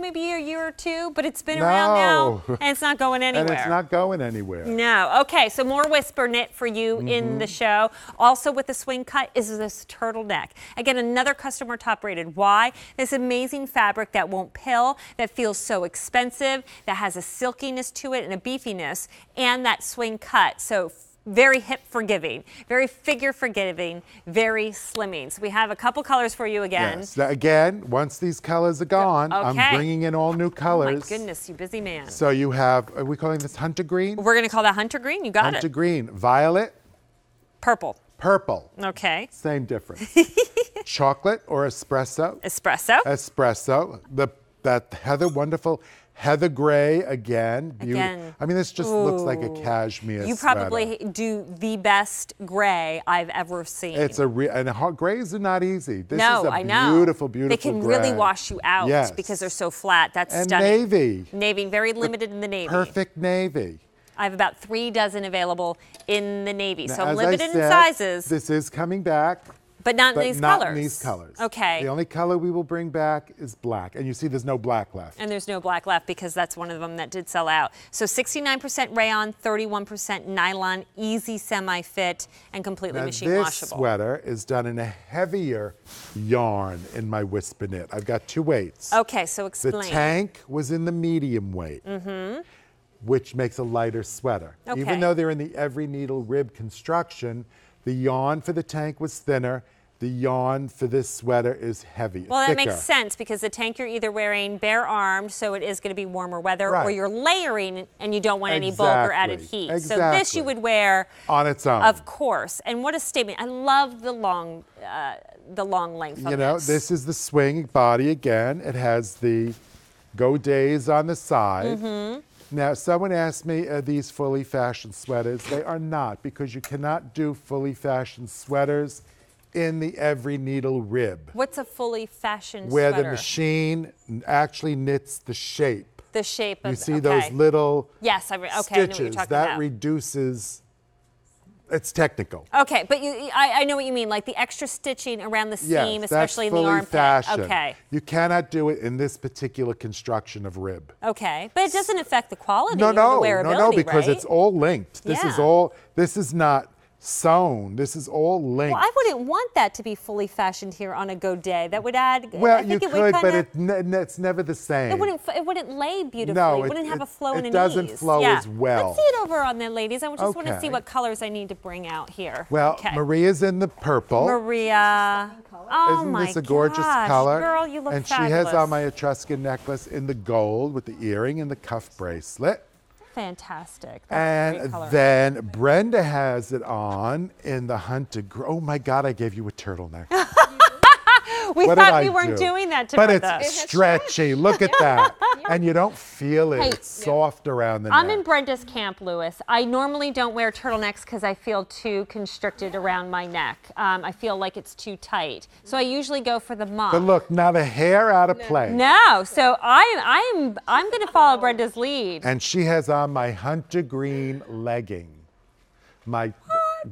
maybe a year or two, but it's been around now and it's not going anywhere. And it's not going anywhere. No. Okay, so more whisper knit for you in the mm-hmm. show. Also with the swing cut is this turtleneck. Again, another customer top rated. Why? This amazing fabric that won't pill, that feels so expensive, that has a silkiness to it and a beefiness, and that swing cut. So very hip forgiving, very figure forgiving, very slimming. So we have a couple colors for you again. Yes. Again, once these colors are gone, Okay. I'm bringing in all new Oh colors. my goodness, you busy man. So you have, are we calling this hunter green? We're gonna call that hunter green. You got Hunter it. Hunter green, violet, Purple. purple. Okay. Same difference. Chocolate or espresso? Espresso. Espresso. The that heather wonderful heather gray again. Beauty- Again. I mean, this just looks like a Ooh. cashmere. You sweater. probably do the best gray I've ever seen. It's a re- and hot grays are not easy. This no, is a I know. beautiful, beautiful. They can really wash you out Yes. because they're so flat. That's And stunning. navy. Navy, very limited in the navy. Perfect navy. I have about three dozen available in the navy, Now, so limited in sizes, This is coming back. But not but in these not colors. in these colors. Okay. The only color we will bring back is black, and you see, there's no black left. and there's no black left because that's one of them that did sell out. So 69% rayon, 31% nylon, easy semi fit, and completely Now, machine this washable. sweater is done in a heavier yarn in my whisper knit. I've got two weights. Okay, so explain. The tank was in the medium weight, Mm-hmm which makes a lighter sweater. Okay. Even though they're in the every needle rib construction, the yarn for the tank was thinner. The yarn for this sweater is heavy, Well, that thicker. makes sense because the tank you're either wearing bare armed, so it is going to be warmer weather, or you're layering and you don't want any bulk or added Exactly. heat. So this you would wear On its own. Of course. And what a statement. I love the long uh, the long length of You know, this. this is the swing body again. It has the godets on the side. Mm-hmm. Now, someone asked me, are these fully fashioned sweaters? They are not, because you cannot do fully fashioned sweaters in the every needle rib, What's a fully fashioned sweater? where sweater? the machine actually knits the shape. The shape of You see those little Yes, I re- okay, I know what you're stitches. talking that about. reduces, it's technical. Okay, but you, I, I know what you mean, like the extra stitching around the seam, yes, especially in the armpit. fashioned. Okay, You cannot do it in this particular construction of rib. okay, but it doesn't affect the quality No, or no, the wearability, no, no, because right? it's all linked. This is all. This is not sewn. This is all linked. Well, I wouldn't want that to be fully fashioned here on a Godet. That would add. Well, I you it could, would but kinda, it, ne- it's never the same. It wouldn't. It wouldn't lay beautifully. No, it it- wouldn't have it- a flow in it and an doesn't flow yeah. as well. Let's see it over on there, ladies. I just want to see what colors I need to bring out here. Well, okay. Maria's in the purple. Maria. Oh Isn't my this a gorgeous gosh, color? girl, you look and fabulous. she has on my Etruscan necklace in the gold with the earring and the cuff bracelet. Fantastic. That's And then Brenda has it on in the hunter. Gr- oh my God! I gave you a turtleneck. we what did thought I we weren't do? doing that to But Brenda. it's stretchy. Look at that. And you don't feel it. Hey, it's soft around the neck. I'm neck. in Brenda's camp, Louis. I normally don't wear turtlenecks because I feel too constricted around my neck. Um, I feel like it's too tight. So I usually go for the muff. But look, now the hair out of place. No, so I'm I'm I'm going to follow Brenda's lead. And she has on my hunter green legging, my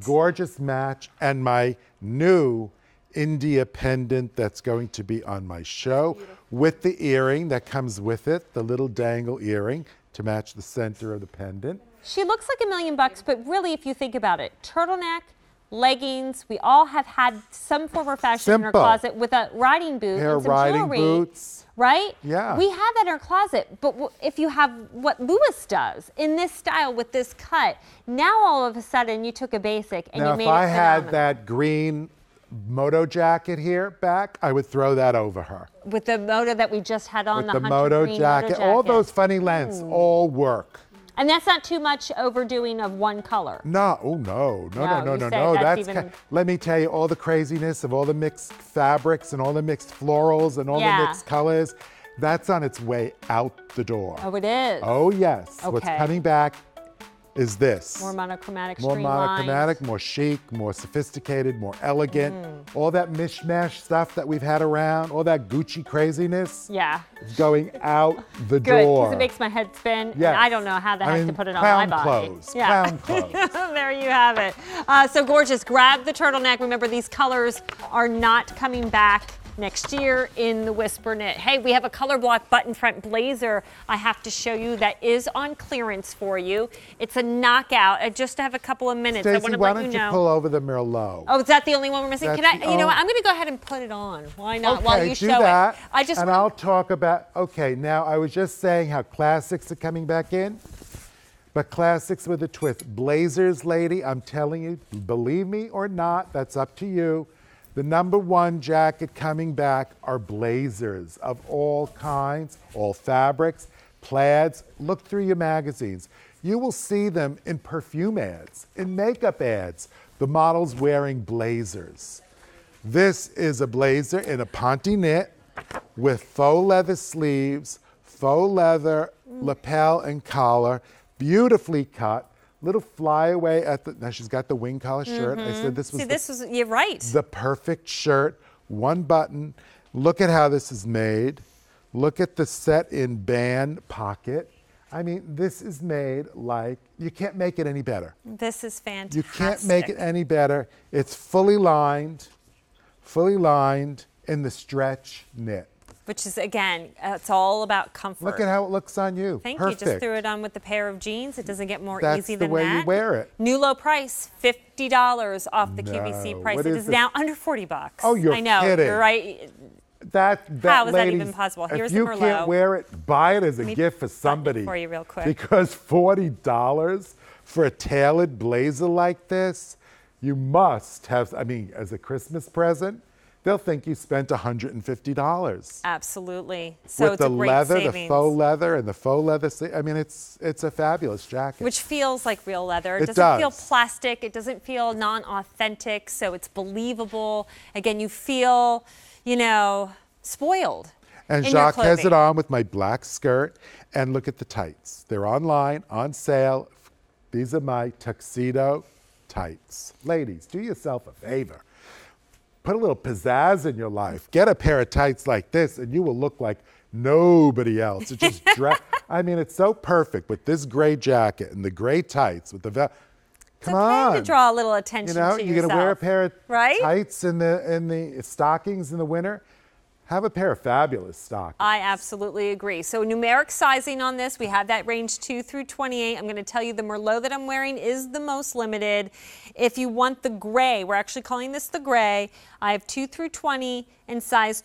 gorgeous match, and my new India pendant that's going to be on my show with the earring that comes with it, the little dangle earring to match the center of the pendant. She looks like a million bucks, but really, if you think about it, turtleneck, leggings. We all have had some form of fashion in our closet with a riding boot Pair and some riding jewelry. boots. Right? Yeah. We have that in our closet, but if you have what Louis does in this style with this cut, now all of a sudden you took a basic and now, you if made I it had that green moto jacket here back, I would throw that over her. with the moto that we just had on With the, the moto jacket, moto all those funny lengths all work. and that's not too much overdoing of one color. No, oh no, no, No, no, no, no, that's That's, even- let me tell you all the craziness of all the mixed fabrics and all the mixed florals and all Yeah. the mixed colors. That's on its way out the door. Oh, it is. Oh, yes. What's Okay. coming back is this. More monochromatic, More monochromatic, more chic, more sophisticated, more elegant. Mm. All that mishmash stuff that we've had around, all that Gucci craziness Yeah. is going out the Good, door. because it makes my head spin, Yes. and I don't know how the I heck mean, to put it on my body. clothes, Yeah. clown clothes. there you have it. Uh, so gorgeous. Grab the turtleneck. Remember, these colors are not coming back next year in the Whisper Knit. Hey, we have a color block button front blazer I have to show you that is on clearance for you. It's a knockout. I just have a couple of minutes. I want to why let don't you you know. pull over the mirror, Merlot? Oh, is that the only one we're missing? Can I? You know what? I'm going to go ahead and put it on. Why not? okay, While you do show that. it. I just and I'll talk about. Okay, now I was just saying how classics are coming back in, but classics with a twist. Blazers, lady, I'm telling you, believe me or not, that's up to you. The number one jacket coming back are blazers of all kinds, all fabrics, plaids. Look through your magazines. You will see them in perfume ads, in makeup ads, the models wearing blazers. This is a blazer in a ponte knit with faux leather sleeves, faux leather lapel and collar, beautifully cut. Little flyaway at the. Now she's got the wing collar shirt. I said mm-hmm. this was See, the, this was, you're right. the perfect shirt. One button. Look at how this is made. Look at the set in band pocket. I mean, this is made like you can't make it any better. This is fantastic. You can't make it any better. It's fully lined, fully lined in the stretch knit. Which is, again, uh, it's all about comfort. Look at how it looks on you. Thank Perfect. you. Just threw it on with a pair of jeans. It doesn't get more That's easy the than way you wear it. New low price, fifty dollars off the No. QVC price. What It is is now under forty bucks. Oh, you're I know. kidding. You're right. That, that How is that even possible? If Here's the you Merlot. can't wear it, buy it as a gift for somebody. for you real quick. Because forty dollars for a tailored blazer like this, you must have. I mean, as a Christmas present, they'll think you spent hundred and fifty dollars. Absolutely. So With it's the leather, savings. the faux leather, and the faux leather. I mean, it's it's a fabulous jacket. which feels like real leather. It, It doesn't feel plastic. It doesn't feel non-authentic. So it's believable. Again, you feel, you know, spoiled. And Jacques has it on with my black skirt. And look at the tights. They're online, on sale. These are my tuxedo tights. Ladies, do yourself a favor. Put a little pizzazz in your life. Get a pair of tights like this, and you will look like nobody else. It just dra- I mean, it's so perfect with this gray jacket and the gray tights with the vel- Come it's okay on. to draw a little attention You know, to you're yourself. gonna wear a pair of right? tights in the in the stockings in the winter. Have a pair of fabulous stockings. I absolutely agree. So numeric sizing on this, we have that range 2 through 28. I'm going to tell you the Merlot that I'm wearing is the most limited. If you want the gray, we're actually calling this the gray. I have 2 through 20 and size